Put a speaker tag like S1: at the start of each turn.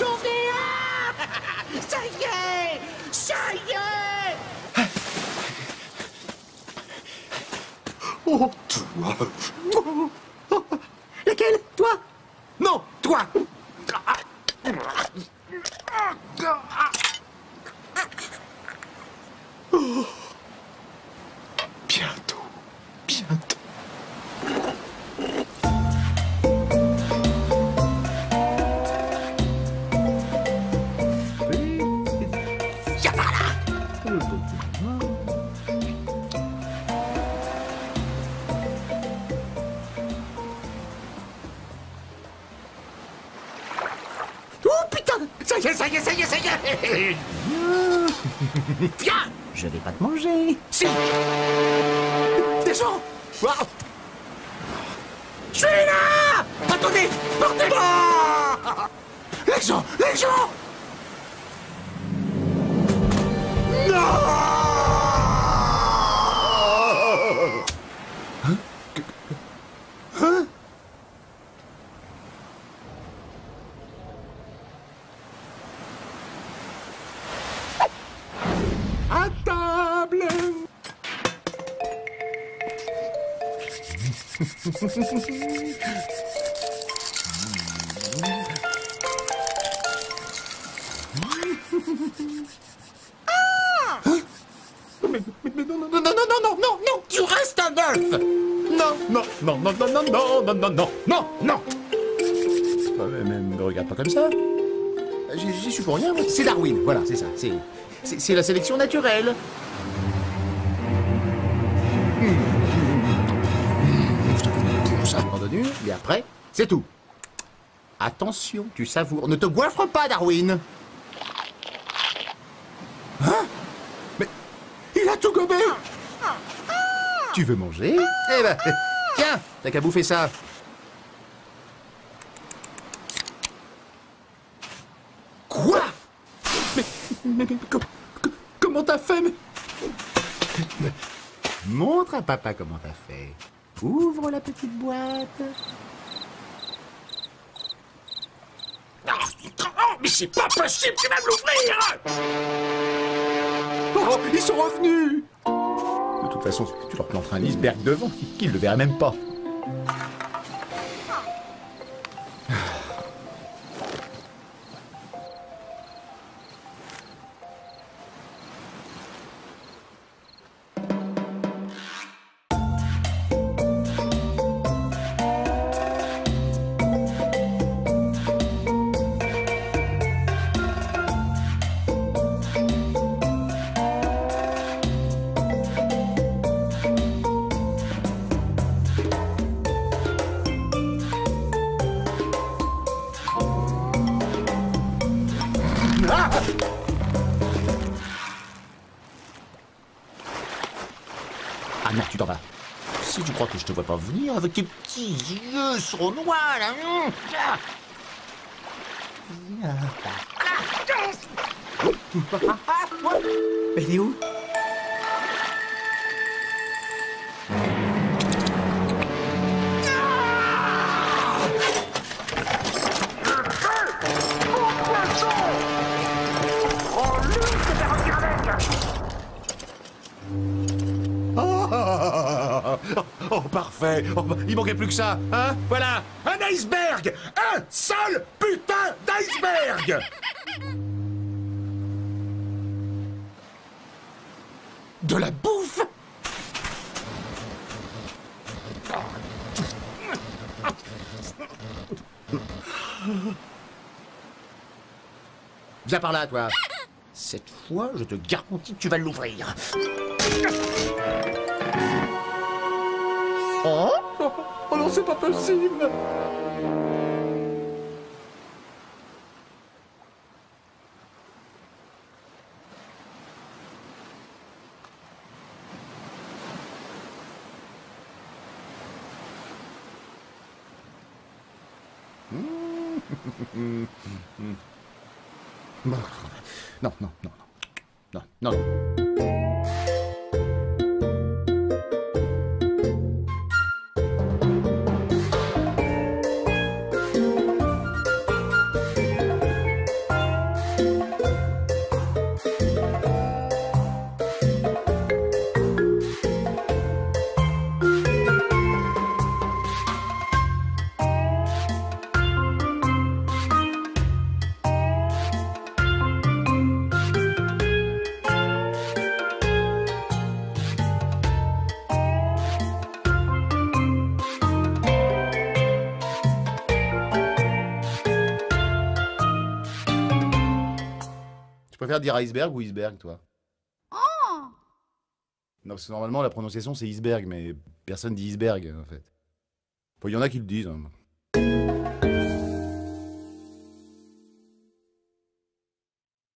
S1: Ai un Ça y est. Ça y est.
S2: Oh, toi.
S1: Laquelle Toi? Non, toi.
S2: Bientôt,
S1: Ça y est, ça y est, ça y est, Viens.
S3: Je vais pas te manger.
S1: Si. Des gens. Wow. Je suis là. Attendez Portez-moi. Les gens Les gens. Non. À Mais, mais, mais non, non, non, non, non, non, non, non, tu restes un œuf Non, non, non, non, non, non, non, non, non, non, non,
S2: Mais, me regarde pas comme ça. J'y suis pour rien.
S1: C'est Darwin, voilà, c'est ça, c'est, c'est la sélection naturelle. Et après, c'est tout. Attention, tu savoures. Ne te goiffre pas, Darwin Hein? Mais il a tout gobé Tu veux manger? Eh ben, tiens, t'as qu'à bouffer ça. Quoi? Mais, mais, mais, co- co- comment t'as fait? Montre à papa comment t'as fait. Ouvre la petite boîte. Ah, oh, mais c'est pas possible, tu vas me l'ouvrir Oh, ils sont revenus De toute façon, tu leur planteras un iceberg devant, qu'ils ne le verraient même pas. Ah Ah tu t'en vas. Si tu crois que je te vois pas venir avec tes petits yeux sournois, là. hum, ah.
S3: Mais est où
S1: oh, parfait. Oh, bah, il manquait plus que ça, hein? Voilà, un iceberg Un seul putain d'iceberg De la bouffe Viens par là, toi. Cette fois, je te garantis que tu vas l'ouvrir. Oh Oh non, c'est pas possible. Non, non, non, non, non, non, non.
S2: Préfères dire iceberg ou iceberg, toi?
S3: Oh
S2: Non, parce que normalement, la prononciation, c'est iceberg, mais personne dit iceberg, en fait. Il y en a qui le disent. hein.